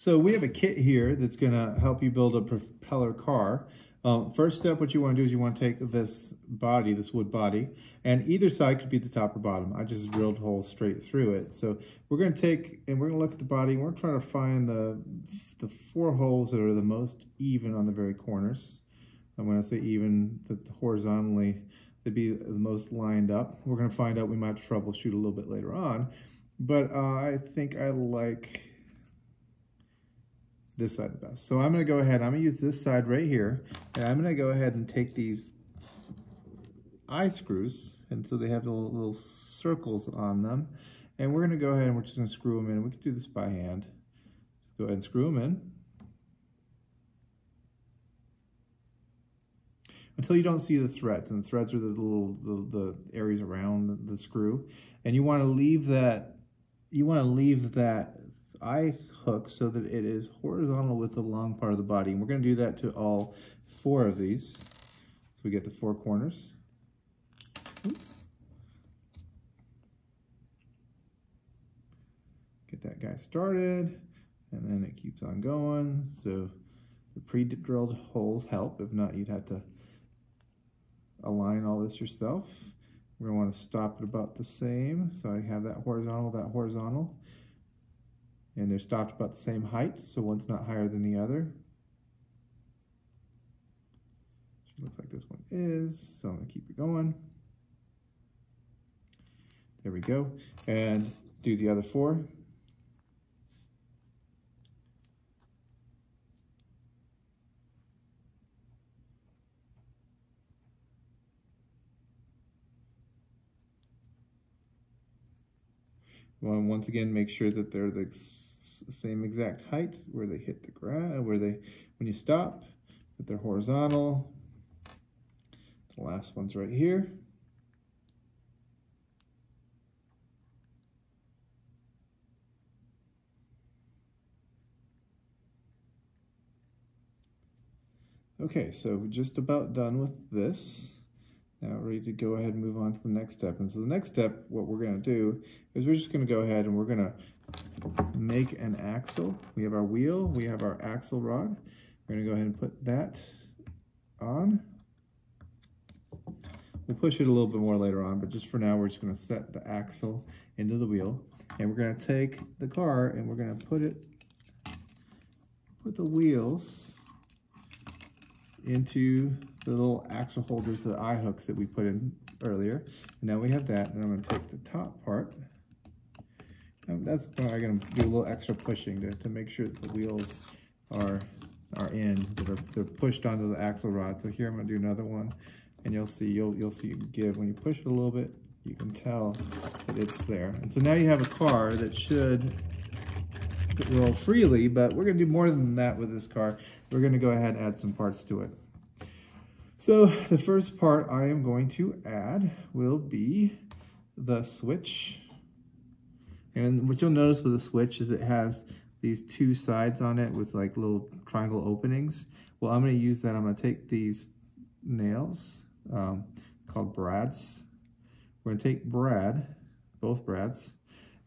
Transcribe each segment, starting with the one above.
So we have a kit here that's gonna help you build a propeller car. Um, first step, what you wanna do is you wanna take this body, this wood body, and either side could be the top or bottom. I just drilled holes straight through it. So we're gonna take, and we're gonna look at the body, we're trying to find the, the four holes that are the most even on the very corners. And when I say even, that horizontally, they'd be the most lined up. We're gonna find out, we might troubleshoot a little bit later on. But uh, I think I like this side the best. So I'm gonna go ahead, I'm gonna use this side right here, and I'm gonna go ahead and take these eye screws, and so they have the little, little circles on them, and we're gonna go ahead and we're just gonna screw them in. We can do this by hand. Just go ahead and screw them in. Until you don't see the threads, and the threads are the little the, the areas around the, the screw, and you want to leave that you want to leave that eye hook so that it is horizontal with the long part of the body. And we're going to do that to all four of these. So we get the four corners. Get that guy started, and then it keeps on going. So the pre-drilled holes help. If not, you'd have to align all this yourself. We're want to stop it about the same. So I have that horizontal, that horizontal and they're stopped about the same height, so one's not higher than the other. Looks like this one is, so I'm gonna keep it going. There we go. And do the other four. Once again, make sure that they're the same exact height where they hit the ground, where they, when you stop, that they're horizontal. The last one's right here. Okay, so we're just about done with this. Now we're ready to go ahead and move on to the next step. And so the next step, what we're gonna do is we're just gonna go ahead and we're gonna make an axle. We have our wheel, we have our axle rod. We're gonna go ahead and put that on. We'll push it a little bit more later on, but just for now, we're just gonna set the axle into the wheel. And we're gonna take the car and we're gonna put it, put the wheels into the little axle holders, the eye hooks that we put in earlier. And now we have that, and I'm gonna take the top part. And that's I'm gonna do a little extra pushing to, to make sure the wheels are are in, that are, they're pushed onto the axle rod. So here I'm gonna do another one, and you'll see, you'll, you'll see give. When you push it a little bit, you can tell that it's there. And so now you have a car that should roll freely, but we're gonna do more than that with this car. We're gonna go ahead and add some parts to it. So the first part I am going to add will be the switch. And what you'll notice with the switch is it has these two sides on it with like little triangle openings. Well, I'm gonna use that. I'm gonna take these nails um, called brads. We're gonna take brad, both brads,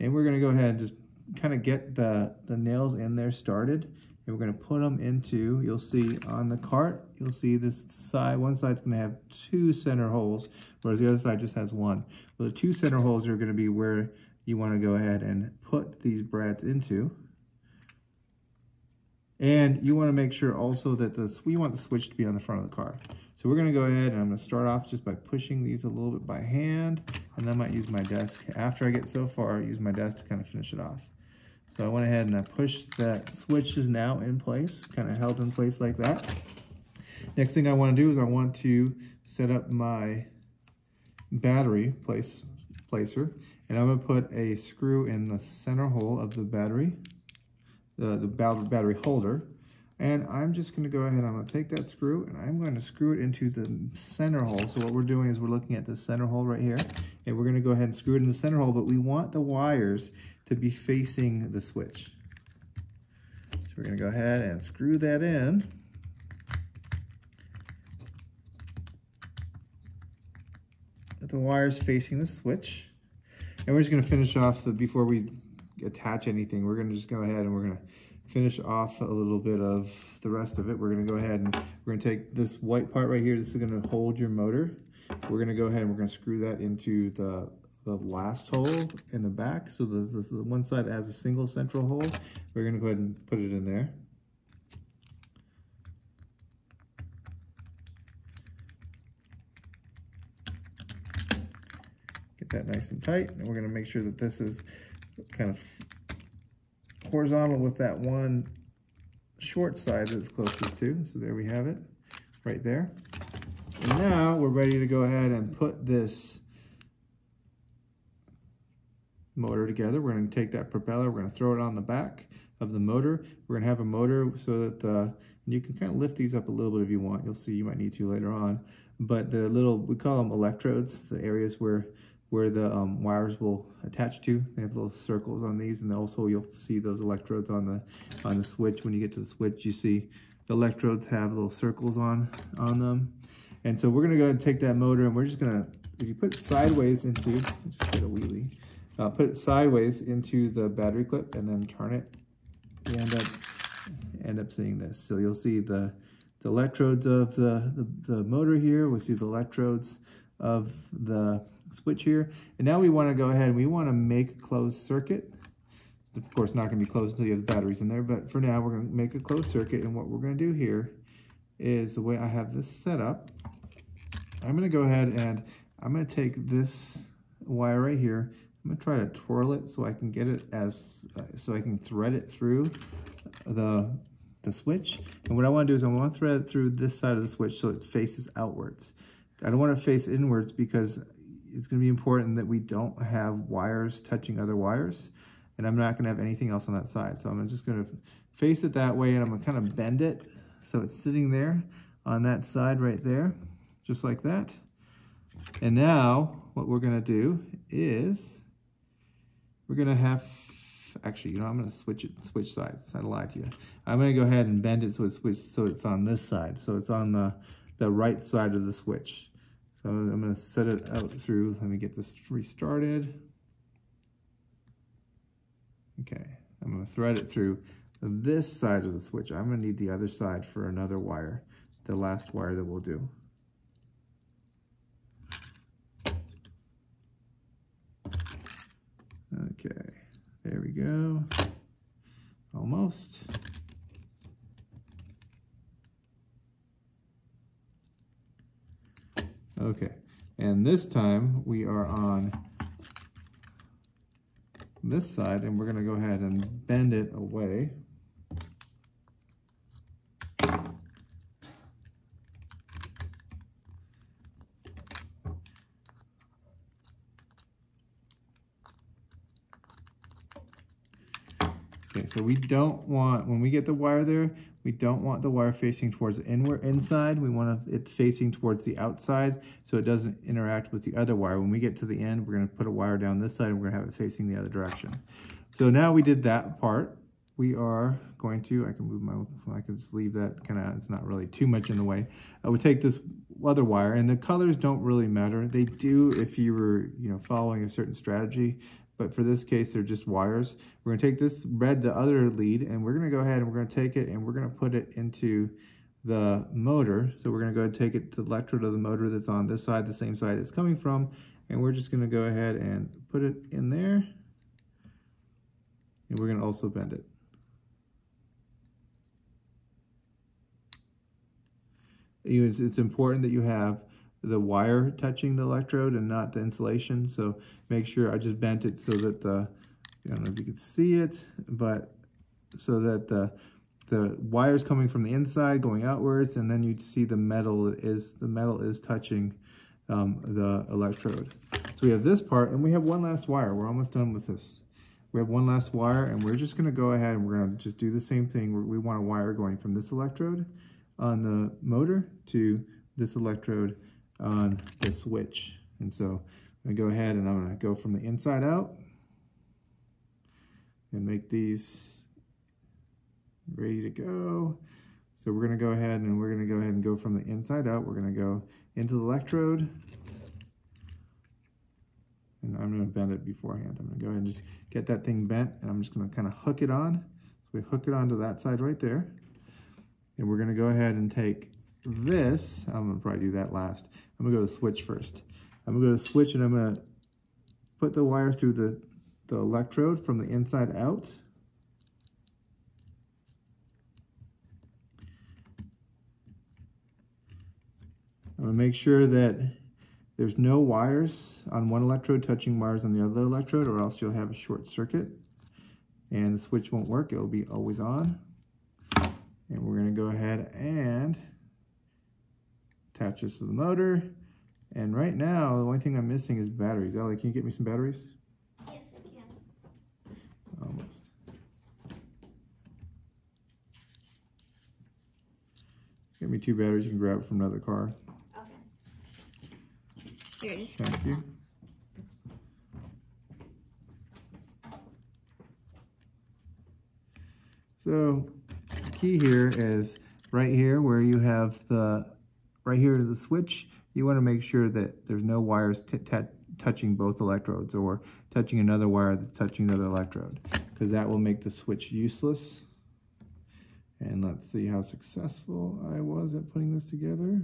and we're gonna go ahead and just kind of get the, the nails in there started and we're going to put them into, you'll see on the cart, you'll see this side, one side's going to have two center holes, whereas the other side just has one. Well, the two center holes are going to be where you want to go ahead and put these brads into. And you want to make sure also that this, we want the switch to be on the front of the car. So we're going to go ahead and I'm going to start off just by pushing these a little bit by hand, and then I might use my desk. After I get so far, use my desk to kind of finish it off. So I went ahead and I pushed that switch is now in place, kind of held in place like that. Next thing I want to do is I want to set up my battery place placer, and I'm going to put a screw in the center hole of the battery, the, the battery holder, and I'm just going to go ahead, I'm going to take that screw and I'm going to screw it into the center hole. So what we're doing is we're looking at the center hole right here, and we're going to go ahead and screw it in the center hole, but we want the wires to be facing the switch. So we're gonna go ahead and screw that in. With the wires facing the switch. And we're just gonna finish off the, before we attach anything, we're gonna just go ahead and we're gonna finish off a little bit of the rest of it, we're gonna go ahead and we're gonna take this white part right here. This is gonna hold your motor. We're gonna go ahead and we're gonna screw that into the the last hole in the back. So this, this is the one side that has a single central hole. We're gonna go ahead and put it in there. Get that nice and tight. And we're gonna make sure that this is kind of horizontal with that one short side that's closest to. So there we have it right there. And now we're ready to go ahead and put this motor together. We're going to take that propeller, we're going to throw it on the back of the motor. We're going to have a motor so that the, you can kind of lift these up a little bit if you want. You'll see you might need to later on. But the little, we call them electrodes, the areas where where the um, wires will attach to. They have little circles on these, and also you'll see those electrodes on the on the switch. When you get to the switch, you see the electrodes have little circles on on them. And so we're gonna go ahead and take that motor, and we're just gonna, if you put it sideways into, just get a wheelie, uh, put it sideways into the battery clip, and then turn it. You end up end up seeing this. So you'll see the the electrodes of the, the, the motor here. We'll see the electrodes of the switch here. And now we want to go ahead and we want to make a closed circuit. It's of course, not going to be closed until you have the batteries in there, but for now, we're going to make a closed circuit. And what we're going to do here is the way I have this set up, I'm going to go ahead and I'm going to take this wire right here. I'm going to try to twirl it so I can get it as, uh, so I can thread it through the, the switch. And what I want to do is I want to thread it through this side of the switch so it faces outwards. I don't want to face inwards because it's going to be important that we don't have wires touching other wires. And I'm not going to have anything else on that side. So I'm just going to face it that way and I'm going to kind of bend it so it's sitting there on that side right there, just like that. And now what we're going to do is we're going to have, actually, you know, I'm going to switch it, switch sides. I lied to you. I'm going to go ahead and bend it so it's, so it's on this side. So it's on the, the right side of the switch. So I'm going to set it out through, let me get this restarted. Okay, I'm going to thread it through this side of the switch. I'm going to need the other side for another wire, the last wire that we'll do. Okay, there we go. Almost. Okay, and this time we are on this side and we're gonna go ahead and bend it away. Okay, so we don't want, when we get the wire there, we don't want the wire facing towards the inward inside. We want it facing towards the outside so it doesn't interact with the other wire. When we get to the end, we're gonna put a wire down this side and we're gonna have it facing the other direction. So now we did that part. We are going to, I can move my, I can just leave that kind of, it's not really too much in the way. I would take this other wire and the colors don't really matter. They do if you were, you know, following a certain strategy but for this case, they're just wires. We're gonna take this red, the other lead, and we're gonna go ahead and we're gonna take it and we're gonna put it into the motor. So we're gonna go and take it to the electrode of the motor that's on this side, the same side it's coming from, and we're just gonna go ahead and put it in there. And we're gonna also bend it. It's important that you have the wire touching the electrode and not the insulation. So make sure I just bent it so that the, I don't know if you can see it, but so that the the wires coming from the inside going outwards and then you'd see the metal is the metal is touching um, the electrode. So we have this part and we have one last wire. We're almost done with this. We have one last wire and we're just gonna go ahead and we're gonna just do the same thing. We want a wire going from this electrode on the motor to this electrode on the switch. And so I'm gonna go ahead and I'm gonna go from the inside out and make these ready to go. So we're gonna go ahead and we're gonna go ahead and go from the inside out. We're gonna go into the electrode and I'm gonna bend it beforehand. I'm gonna go ahead and just get that thing bent and I'm just gonna kind of hook it on. So we hook it onto that side right there. And we're gonna go ahead and take this, I'm gonna probably do that last. I'm gonna go to switch first. I'm gonna go to switch and I'm gonna put the wire through the, the electrode from the inside out. I'm gonna make sure that there's no wires on one electrode touching wires on the other electrode or else you'll have a short circuit and the switch won't work. It'll be always on. And we're gonna go ahead and attach this to the motor. And right now, the only thing I'm missing is batteries. Ellie, can you get me some batteries? Yes, I can. Almost. Get me two batteries you can grab from another car. Okay. Here, just Thank you. So, the key here is right here where you have the, right here to the switch, you want to make sure that there's no wires touching both electrodes or touching another wire that's touching the other electrode because that will make the switch useless. And let's see how successful I was at putting this together.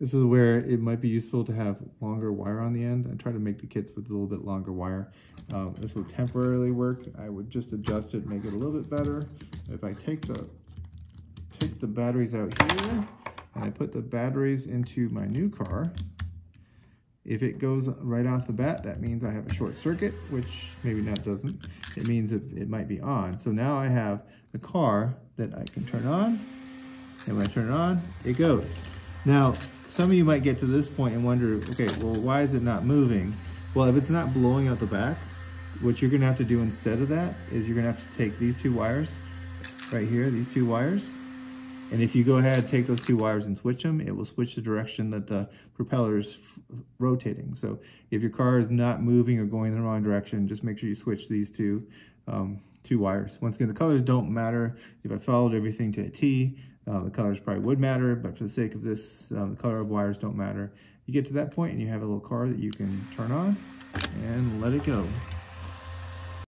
This is where it might be useful to have longer wire on the end. I try to make the kits with a little bit longer wire. Um, this will temporarily work. I would just adjust it, make it a little bit better. If I take the the batteries out here and I put the batteries into my new car, if it goes right off the bat, that means I have a short circuit, which maybe not doesn't. It means that it might be on. So now I have a car that I can turn on, and when I turn it on, it goes. Now, some of you might get to this point and wonder, okay, well, why is it not moving? Well, if it's not blowing out the back, what you're gonna have to do instead of that is you're gonna have to take these two wires right here, these two wires, and if you go ahead and take those two wires and switch them, it will switch the direction that the propeller is rotating. So if your car is not moving or going in the wrong direction, just make sure you switch these two, um, two wires. Once again, the colors don't matter. If I followed everything to a T, uh, the colors probably would matter, but for the sake of this, uh, the color of wires don't matter. You get to that point and you have a little car that you can turn on and let it go.